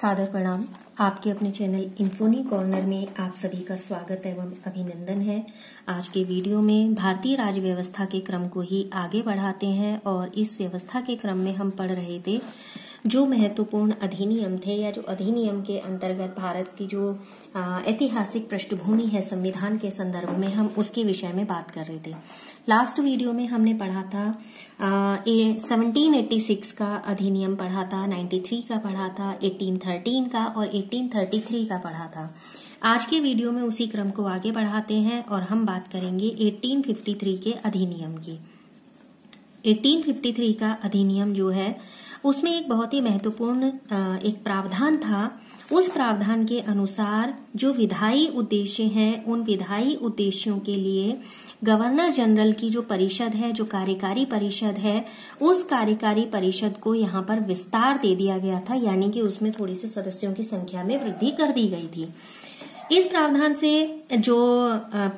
सादर प्रणाम। आपके अपने चैनल इन्फोनी कॉर्नर में आप सभी का स्वागत एवं अभिनंदन है। आज के वीडियो में भारतीय राज्य व्यवस्था के क्रम को ही आगे बढ़ाते हैं और इस व्यवस्था के क्रम में हम पढ़ रहे थे जो महत्वपूर्ण अधिनियम थे या जो अधिनियम के अंतर्गत भारत की जो ऐतिहासिक पृष्ठभूमि है संविधान के संदर्भ में, हम उसके विषय में बात कर रहे थे। लास्ट वीडियो में हमने पढ़ा था सेवनटीन एट्टी सिक्स का अधिनियम पढ़ा था नाइन्टी थ्री का पढ़ा था एटीन थर्टीन का और एटीन थर्टी थ्री का पढ़ा था। आज के वीडियो में उसी क्रम को आगे बढ़ाते हैं और हम बात करेंगे 1853 के अधिनियम की। 1853 का अधिनियम जो है उसमें एक बहुत ही महत्वपूर्ण एक प्रावधान था। उस प्रावधान के अनुसार जो विधायी उद्देश्य हैं, उन विधायी उद्देश्यों के लिए गवर्नर जनरल की जो परिषद है, जो कार्यकारी परिषद है, उस कार्यकारी परिषद को यहाँ पर विस्तार दे दिया गया था, यानी कि उसमें थोड़ी सी सदस्यों की संख्या में वृद्धि कर दी गई थी। इस प्रावधान से जो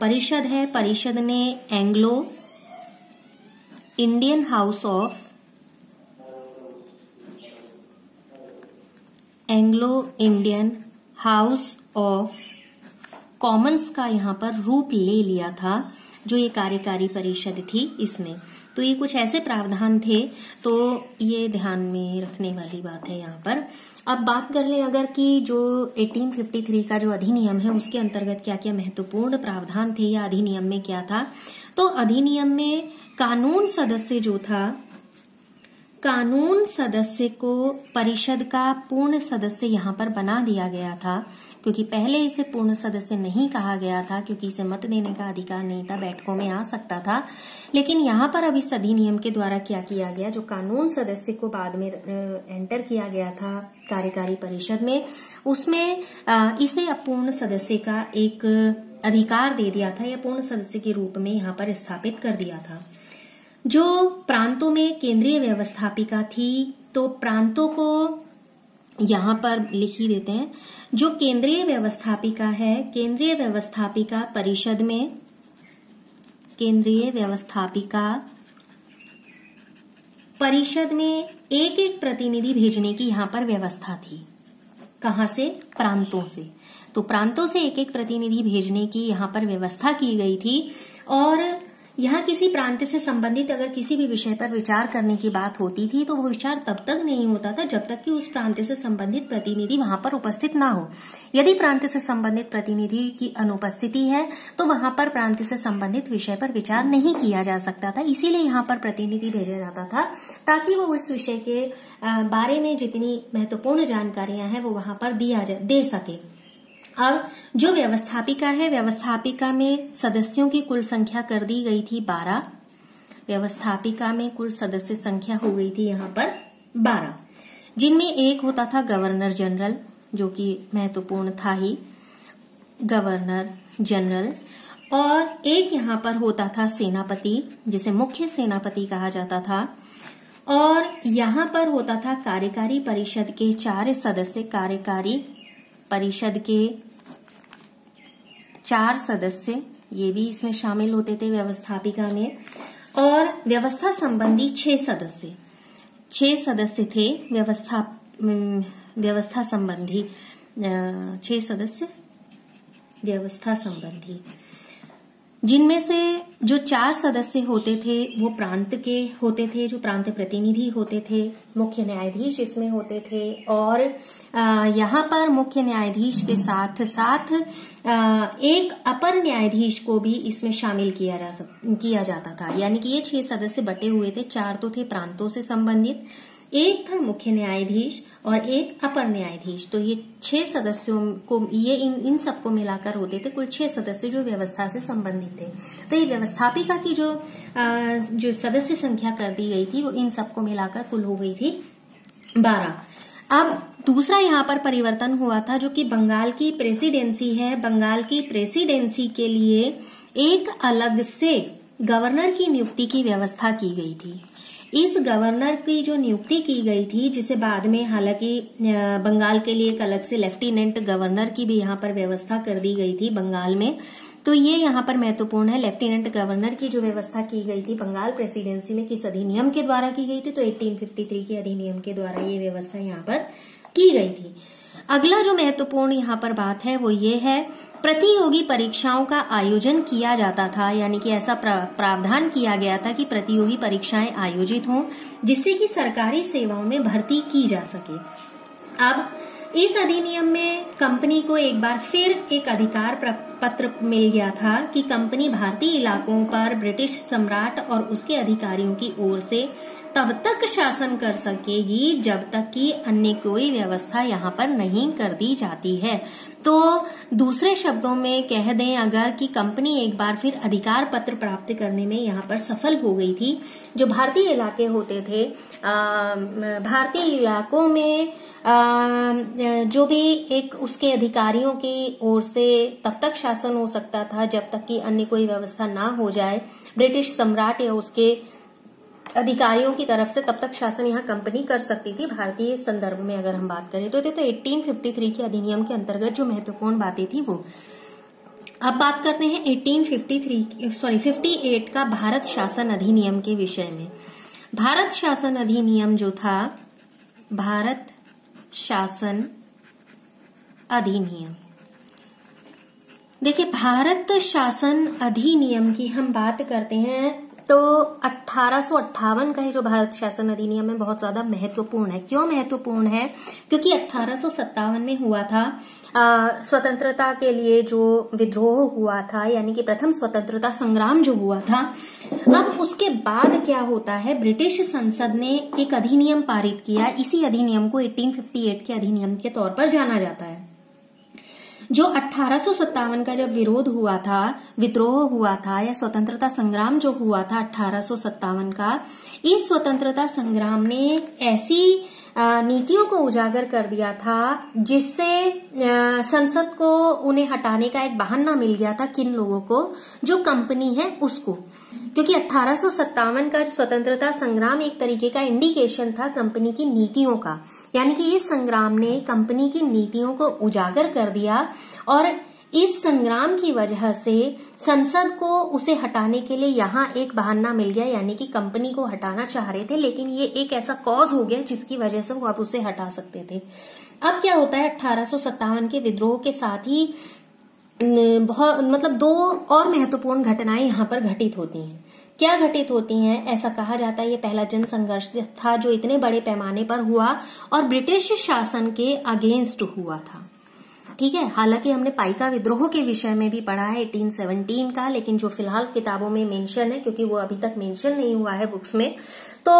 परिषद है, परिषद ने Anglo, Indian house of Anglo Indian house of commons का यहाँ पर रूप ले लिया था, जो ये कार्यकारी परिषद थी इसमें। तो ये कुछ ऐसे प्रावधान थे तो ये ध्यान में रखने वाली बात है यहाँ पर। अब बात कर ले अगर कि जो 1853 का जो अधिनियम है, उसके अंतर्गत क्या क्या महत्वपूर्ण प्रावधान थे या अधिनियम में क्या था तो अधिनियम में कानून सदस्य जो था कानून सदस्य को परिषद का पूर्ण सदस्य यहाँ पर बना दिया गया था, क्योंकि पहले इसे पूर्ण सदस्य नहीं कहा गया था, क्योंकि इसे मत देने का अधिकार नहीं था, बैठकों में आ सकता था। लेकिन यहाँ पर अब इस अधिनियम के द्वारा क्या किया गया, जो कानून सदस्य को बाद में एंटर किया गया था कार्यकारी परिषद में, उसमें इसे अपूर्ण सदस्य का एक अधिकार दे दिया था या पूर्ण सदस्य के रूप में यहाँ पर स्थापित कर दिया था। जो प्रांतों में केंद्रीय व्यवस्थापिका थी तो प्रांतों को यहाँ पर लिख ही देते हैं। जो केंद्रीय व्यवस्थापिका है, केंद्रीय व्यवस्थापिका परिषद में, केंद्रीय व्यवस्थापिका परिषद में एक एक प्रतिनिधि भेजने की यहाँ पर व्यवस्था थी। कहा से? प्रांतों से। तो प्रांतों से एक एक प्रतिनिधि भेजने की यहाँ पर व्यवस्था की गई थी और यहाँ किसी प्रांत से संबंधित अगर किसी भी विषय पर विचार करने की बात होती थी तो वो विचार तब तक नहीं होता था जब तक कि उस प्रांत से संबंधित प्रतिनिधि वहाँ पर उपस्थित ना हो। यदि प्रांत से संबंधित प्रतिनिधि की अनुपस्थिति है तो वहाँ पर प्रांत से संबंधित विषय पर विचार नहीं किया जा सकता था। इसीलिए यहाँ पर प्रतिनिधि भेजा जाता था, ताकि वो उस विषय के बारे में जितनी महत्वपूर्ण जानकारियाँ हैं, वो वहाँ पर दिया जा, दे सके। अब जो व्यवस्थापिका है, व्यवस्थापिका में सदस्यों की कुल संख्या कर दी गई थी बारह। व्यवस्थापिका में कुल सदस्य संख्या हो गई थी यहाँ पर बारह। जिनमें एक होता था गवर्नर जनरल, जो कि महत्वपूर्ण था ही, गवर्नर जनरल। और एक यहाँ पर होता था सेनापति, जिसे मुख्य सेनापति कहा जाता था। और यहाँ पर होता था कार्यकारी परिषद के चार सदस्य, कार्यकारी परिषद के चार सदस्य, ये भी इसमें शामिल होते थे व्यवस्थापिका में, और व्यवस्था संबंधी छह सदस्य। छह सदस्य थे व्यवस्था व्यवस्था संबंधी छह सदस्य, व्यवस्था संबंधी। जिनमें से जो चार सदस्य होते थे, वो प्रांत के होते थे, जो प्रांत प्रतिनिधि होते थे, मुख्य न्यायाधीश इसमें होते थे और यहाँ पर मुख्य न्यायाधीश के साथ साथ एक अपर न्यायाधीश को भी इसमें शामिल किया जा किया जाता था। यानी कि ये छह सदस्य बटे हुए थे, चार तो थे प्रांतों से संबंधित। एक था मुख्य न्यायाधीश और एक अपर न्यायाधीश। तो ये छह सदस्यों को ये इन इन सबको मिलाकर होते थे कुल छह सदस्य जो व्यवस्था से संबंधित थे। तो ये व्यवस्थापिका की जो आ, जो सदस्य संख्या कर दी गई थी वो इन सबको मिलाकर कुल हो गई थी बारह। अब दूसरा यहाँ पर परिवर्तन हुआ था जो कि बंगाल की प्रेसिडेंसी है। बंगाल की प्रेसिडेंसी के लिए एक अलग से गवर्नर की नियुक्ति की व्यवस्था की गई थी। इस गवर्नर की जो नियुक्ति की गई थी, जिसे बाद में, हालाँकि बंगाल के लिए एक अलग से लेफ्टिनेंट गवर्नर की भी यहाँ पर व्यवस्था कर दी गई थी बंगाल में तो ये यहाँ पर महत्वपूर्ण है। लेफ्टिनेंट गवर्नर की जो व्यवस्था की गई थी बंगाल प्रेसिडेंसी में, किस अधिनियम के द्वारा की गई थी तो 1853 के अधिनियम के द्वारा ये व्यवस्था यहाँ पर की गई थी। अगला जो महत्वपूर्ण यहाँ पर बात है, वो ये है प्रतियोगी परीक्षाओं का आयोजन किया जाता था, यानी कि ऐसा प्रावधान किया गया था कि प्रतियोगी परीक्षाएँ आयोजित हों, जिससे कि सरकारी सेवाओं में भर्ती की जा सके। अब, इस अधिनियम में कंपनी को एक बार फिर एक अधिकार पत्र मिल गया था कि कंपनी भारतीय इलाकों पर ब्रिटिश सम्राट और उसके अधिकारियों की ओर से तब तक शासन कर सकेगी जब तक कि अन्य कोई व्यवस्था यहाँ पर नहीं कर दी जाती है। तो दूसरे शब्दों में कह दें अगर कि कंपनी एक बार फिर अधिकार पत्र प्राप्त करने में यहाँ पर सफल हो गई थी जो भारतीय इलाके होते थे भारतीय इलाकों में आ, जो भी एक उसके अधिकारियों की ओर से तब तक शासन हो सकता था जब तक कि अन्य कोई व्यवस्था ना हो जाए। ब्रिटिश सम्राट या उसके अधिकारियों की तरफ़ से तब तक शासन यहाँ कंपनी कर सकती थी। भारतीय संदर्भ में अगर हम बात करें तो तो 1853 के अधिनियम के अंतर्गत जो महत्वपूर्ण बातें थी वो। अब बात करते हैं 1853 सॉरी 58 का भारत शासन अधिनियम के विषय में। भारत शासन अधिनियम जो था, भारत शासन अधिनियम। देखिए, भारत शासन अधिनियम की हम बात करते हैं तो अठारह का ही जो भारत शासन अधिनियम है बहुत ज़्यादा महत्वपूर्ण है। क्यों महत्वपूर्ण है? क्योंकि अठारह में हुआ था स्वतंत्रता के लिए जो विद्रोह हुआ था, यानी कि प्रथम स्वतंत्रता संग्राम जो हुआ था, अब उसके बाद क्या होता है? ब्रिटिश संसद ने एक अधिनियम पारित किया। इसी अधिनियम को 1858 के अधिनियम के तौर पर जाना जाता है। जो अठारह का जब विरोध हुआ था, विद्रोह हुआ था या स्वतंत्रता संग्राम जो हुआ था अठारह का, इस स्वतंत्रता संग्राम ने ऐसी नीतियों को उजागर कर दिया था जिससे संसद को उन्हें हटाने का एक बहाना मिल गया था किन लोगों को? जो कंपनी है उसको। क्योंकि अठारह का स्वतंत्रता संग्राम एक तरीके का इंडिकेशन था कंपनी की नीतियों का। यानी कि इस संग्राम ने कंपनी की नीतियों को उजागर कर दिया और इस संग्राम की वजह से संसद को उसे हटाने के लिए यहाँ एक बहाना मिल गया, यानी कि कंपनी को हटाना चाह रहे थे, लेकिन ये एक ऐसा कॉज हो गया जिसकी वजह से वो अब उसे हटा सकते थे। अब क्या होता है, अठारह के विद्रोह के साथ ही बहुत मतलब दो और महत्वपूर्ण घटनाएँ यहाँ पर घटित होती हैं। क्या घटित होती हैं, ऐसा कहा जाता है। ये पहला जन संघर्ष था जो इतने बड़े पैमाने पर हुआ और ब्रिटिश शासन के अगेंस्ट हुआ था। ठीक है, हालाँकि हमने पाइका विद्रोह के विषय में भी पढ़ा है 1817 का, लेकिन जो फ़िलहाल किताबों में मेंशन है, क्योंकि वो अभी तक मेंशन नहीं हुआ है बुक्स में तो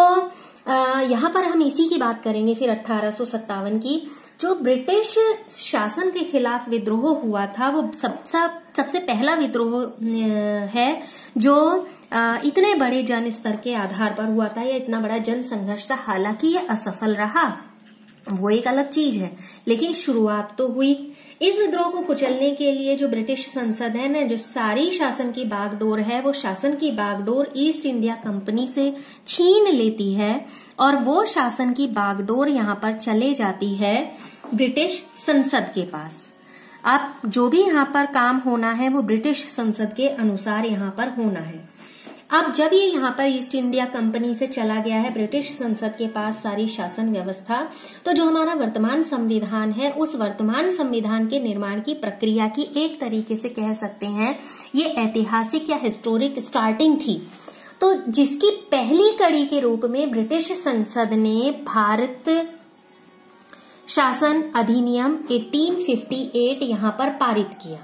यहाँ पर हम इसी की बात करेंगे फिर अठारह की। जो ब्रिटिश शासन के खिलाफ विद्रोह हुआ था, वो सबसे सबसे पहला विद्रोह है जो इतने बड़े जन स्तर के आधार पर हुआ था, या इतना बड़ा जन संघर्ष था, हालाँकि ये असफल रहा, वो एक अलग चीज़ है। लेकिन शुरुआत तो हुई। इस विद्रोह को कुचलने के लिए जो ब्रिटिश संसद है ना, जो सारी शासन की बागडोर है, वो शासन की बागडोर ईस्ट इंडिया कंपनी से छीन लेती है, और वो शासन की बागडोर यहाँ पर चले जाती है ब्रिटिश संसद के पास। अब जो भी यहाँ पर काम होना है, वो ब्रिटिश संसद के अनुसार यहाँ पर होना है। अब जब ये यहाँ पर ईस्ट इंडिया कंपनी से चला गया है, ब्रिटिश संसद के पास सारी शासन व्यवस्था तो जो हमारा वर्तमान संविधान है, उस वर्तमान संविधान के निर्माण की प्रक्रिया की एक तरीके से कह सकते हैं, ये ऐतिहासिक या हिस्टोरिक स्टार्टिंग थी। तो जिसकी पहली कड़ी के रूप में ब्रिटिश संसद ने भारत शासन अधिनियम 1858 यहाँ पर पारित किया।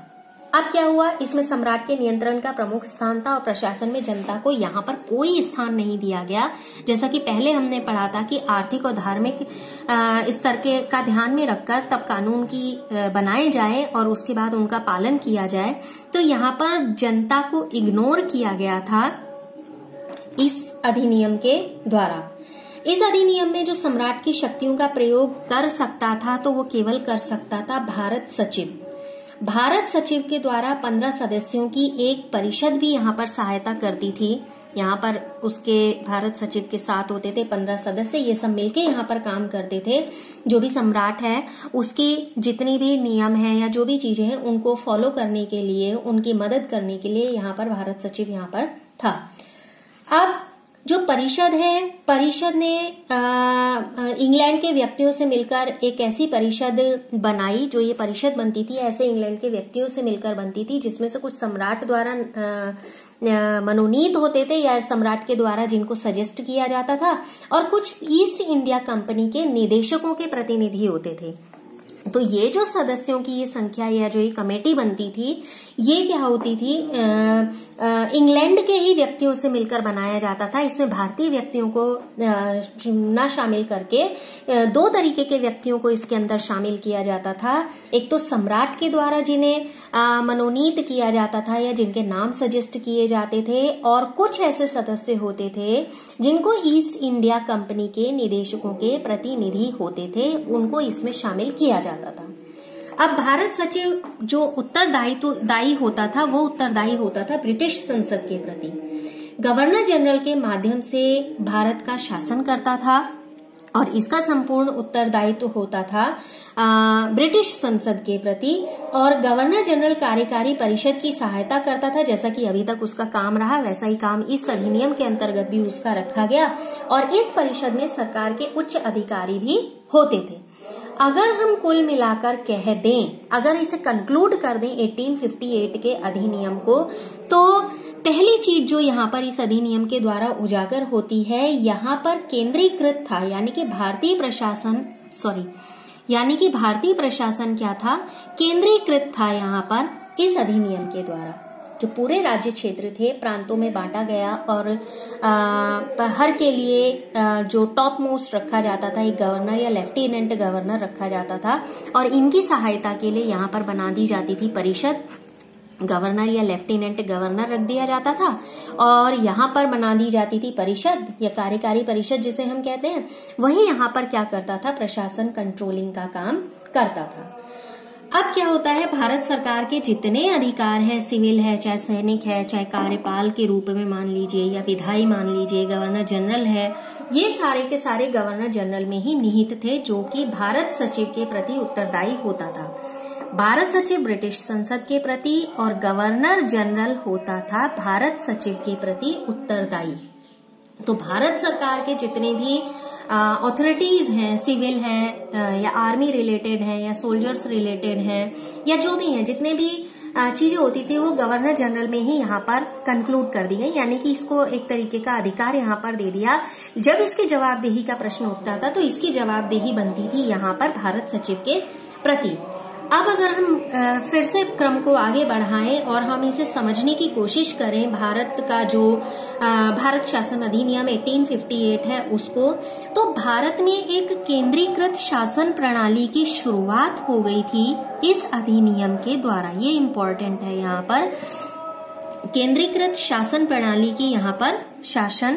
अब क्या हुआ? इसमें सम्राट के नियंत्रण का प्रमुख स्थान था और प्रशासन में जनता को यहाँ पर कोई स्थान नहीं दिया गया। जैसा कि पहले हमने पढ़ा था कि आर्थिक और धार्मिक स्तर के, का ध्यान में रखकर तब कानून की बनाए जाए और उसके बाद उनका पालन किया जाए। तो यहाँ पर जनता को इग्नोर किया गया था इस अधिनियम के द्वारा। इस अधिनियम में जो सम्राट की शक्तियों का प्रयोग कर सकता था तो वो केवल कर सकता था भारत सचिव। भारत सचिव के द्वारा पंद्रह सदस्यों की एक परिषद भी यहाँ पर सहायता करती थी। यहाँ पर उसके भारत सचिव के साथ होते थे पंद्रह सदस्य, ये सब मिलके यहाँ पर काम करते थे। जो भी सम्राट है, उसकी जितनी भी नियम है या जो भी चीज़ें हैं, उनको फॉलो करने के लिए, उनकी मदद करने के लिए यहाँ पर भारत सचिव यहाँ पर था। परिषद है। परिषद ने इंग्लैंड के व्यक्तियों से मिलकर एक ऐसी परिषद बनाई जो ये परिषद बनती थी, ऐसे इंग्लैंड के व्यक्तियों से मिलकर बनती थी, जिसमें से कुछ सम्राट द्वारा मनोनीत होते थे या सम्राट के द्वारा जिनको सजेस्ट किया जाता था। और कुछ ईस्ट इंडिया कंपनी के निदेशकों के प्रतिनिधि होते थे। तो ये जो सदस्यों की ये संख्या या जो ये कमेटी बनती थी, ये क्या होती थी? इंग्लैंड के ही व्यक्तियों से मिलकर बनाया जाता था। इसमें भारतीय व्यक्तियों को न शामिल करके दो तरीके के व्यक्तियों को इसके अंदर शामिल किया जाता था। एक तो सम्राट के द्वारा जिन्हें मनोनीत किया जाता था या जिनके नाम सजेस्ट किए जाते थे और कुछ ऐसे सदस्य होते थे जिनको ईस्ट इंडिया कंपनी के निदेशकों के प्रतिनिधि होते थे, उनको इसमें शामिल किया जाता था। अब भारत सचिव जो उत्तरदायित्व, दायी होता था, वो उत्तरदायी होता था ब्रिटिश संसद के प्रति। गवर्नर जनरल के माध्यम से भारत का शासन करता था और इसका संपूर्ण उत्तरदायित्व होता था ब्रिटिश संसद के प्रति। और गवर्नर जनरल कार्यकारी परिषद की सहायता करता था, जैसा कि अभी तक उसका काम रहा, वैसा ही काम इस अधिनियम के अंतर्गत भी उसका रखा गया। और इस परिषद में सरकार के उच्च अधिकारी भी होते थे। अगर हम कुल मिलाकर कह दें, अगर इसे कंक्लूड कर दें 1858 के अधिनियम को तो पहली चीज़ जो यहाँ पर इस अधिनियम के द्वारा उजागर होती है यहाँ पर केंद्रीकृत था यानी कि भारतीय प्रशासन सॉरी यानी कि भारतीय प्रशासन क्या था? केंद्रीकृत था यहाँ पर इस अधिनियम के द्वारा जो पूरे राज्य क्षेत्र थे प्रांतों में बांटा गया और आ, हर के लिए आ, जो टॉप मोस्ट रखा जाता था एक गवर्नर या लेफ्टिनेंट गवर्नर रखा जाता था और इनकी सहायता के लिए यहाँ पर बना दी जाती थी परिषद। गवर्नर या लेफ्टिनेंट गवर्नर रख दिया जाता था और यहाँ पर बना दी जाती थी परिषद, या कार्यकारी परिषद जिसे हम कहते हैं। वही यहाँ पर क्या करता था? प्रशासन कंट्रोलिंग का काम करता था। अब क्या होता है? भारत सरकार के जितने अधिकार है, सिविल है, चाहे सैनिक है, चाहे कार्यपाल के रूप में मान लीजिए या विधायी मान लीजिए, गवर्नर जनरल है, ये सारे के सारे गवर्नर जनरल में ही निहित थे, जो कि भारत सचिव के प्रति उत्तरदायी होता था। भारत सचिव ब्रिटिश संसद के प्रति और गवर्नर जनरल होता था भारत सचिव के प्रति उत्तरदायी। तो भारत सरकार के जितने भी अथॉरिटीज हैं सिविल हैं या आर्मी रिलेटेड हैं, या सोल्जर्स रिलेटेड हैं, या जो भी हैं, जितने भी चीज़ें होती थी, वो गवर्नर जनरल में ही यहाँ पर कंक्लूड कर दी गई। यानी कि इसको एक तरीके का अधिकार यहाँ पर दे दिया। जब इसकी जवाबदेही का प्रश्न उठता था तो इसकी जवाबदेही बनती थी यहाँ पर भारत सचिव के प्रति। अब अगर हम फिर से क्रम को आगे बढ़ाएँ और हम इसे समझने की कोशिश करें, भारत का जो भारत शासन अधिनियम 1858 है उसको तो भारत में एक केंद्रीकृत शासन प्रणाली की शुरुआत हो गई थी इस अधिनियम के द्वारा। ये इम्पोर्टेंट है यहाँ पर। केंद्रीकृत शासन प्रणाली की यहाँ पर शासन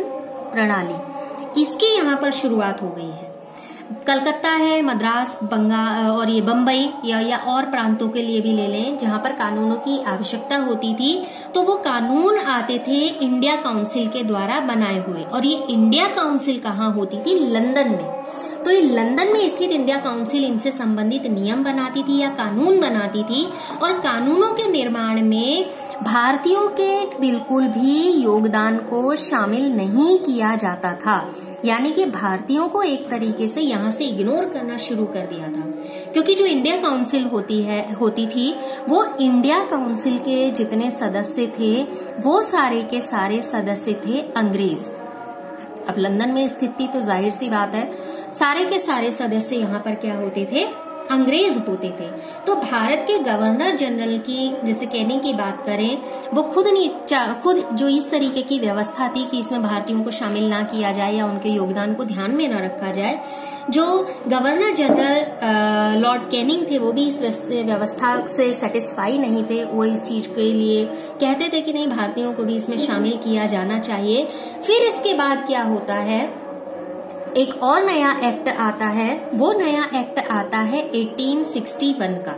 प्रणाली। इसकी यहाँ पर शुरुआत हो गई है। कलकत्ता है मद्रास बंगाल और ये बम्बई या, या और प्रांतों के लिए भी ले लें जहाँ पर कानूनों की आवश्यकता होती थी तो वो कानून आते थे इंडिया काउंसिल के द्वारा बनाए हुए। और ये इंडिया काउंसिल कहाँ होती थी? लंदन में। तो ये लंदन में स्थित इंडिया काउंसिल इनसे संबंधित नियम बनाती थी या कानून बनाती थी और कानूनों के निर्माण में भारतीयों के बिल्कुल भी योगदान को शामिल नहीं किया जाता था। यानी कि भारतीयों को एक तरीके से यहाँ से इग्नोर करना शुरू कर दिया था। क्योंकि जो इंडिया काउंसिल होती है, होती थी, वो इंडिया काउंसिल के जितने सदस्य थे, वो सारे के सारे सदस्य थे अंग्रेज़। अब लंदन में स्थिति तो ज़ाहिर सी बात है, सारे के सारे सदस्य यहाँ पर क्या होते थे? अंग्रेज़ होते थे। तो भारत के गवर्नर जनरल की, जैसे कहने की बात करें, वो खुद नहीं खुद जो इस तरीके की व्यवस्था थी कि इसमें भारतीयों को शामिल ना किया जाए या उनके योगदान को ध्यान में न रखा जाए, जो गवर्नर जनरल लॉर्ड कैनिंग थे, वो भी इस व्यवस्था से सेटिस्फाई नहीं थे। वो इस चीज़ के लिए कहते थे कि नहीं, भारतीयों को भी इसमें शामिल किया जाना चाहिए। फिर इसके बाद क्या होता है? एक और नया एक्ट आता है, वो नया एक्ट आता है 1861 का।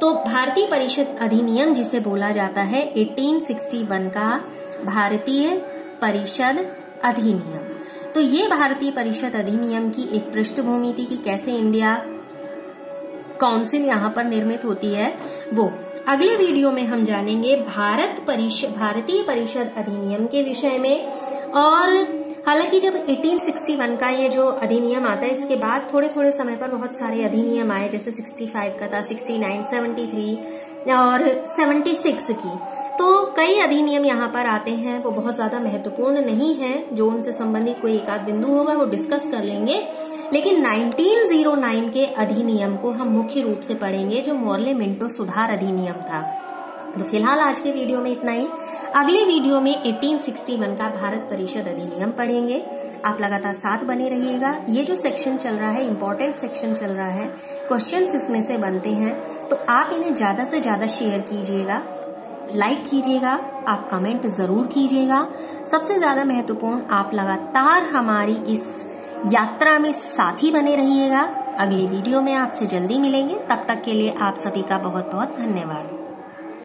तो भारतीय परिषद अधिनियम जिसे बोला जाता है 1861 का भारतीय परिषद अधिनियम। तो ये भारतीय परिषद अधिनियम की एक पृष्ठभूमि थी कि कैसे इंडिया काउंसिल यहाँ पर निर्मित होती है, वो अगले वीडियो में हम जानेंगे। भारत परिषद भारतीय परिषद अधिनियम के विषय में और हालाँकि जब 1861 का ये जो अधिनियम आता है इसके बाद थोड़े थोड़े समय पर बहुत सारे अधिनियम आए जैसे 65 का था 69, 73 और 76 की। तो कई अधिनियम यहाँ पर आते हैं वो बहुत ज़्यादा महत्वपूर्ण नहीं है जो उनसे संबंधित कोई एक आध बिंदु होगा वो डिस्कस कर लेंगे। लेकिन 1909 के अधिनियम को हम मुख्य रूप से पढ़ेंगे जो मोरले मिंटो सुधार अधिनियम था। तो फ़िलहाल आज के वीडियो में इतना ही। अगले वीडियो में 1861 का भारत परिषद अधिनियम पढ़ेंगे। आप लगातार साथ बने रहिएगा। ये जो सेक्शन चल रहा है इम्पोर्टेंट सेक्शन चल रहा है क्वेश्चंस इसमें से बनते हैं। तो आप इन्हें ज़्यादा से ज़्यादा शेयर कीजिएगा लाइक कीजिएगा, आप कमेंट ज़रूर कीजिएगा। सबसे ज़्यादा महत्वपूर्ण, आप लगातार हमारी इस यात्रा में साथी बने रहिएगा। अगली वीडियो में आपसे जल्दी मिलेंगे। तब तक के लिए आप सभी का बहुत बहुत धन्यवाद।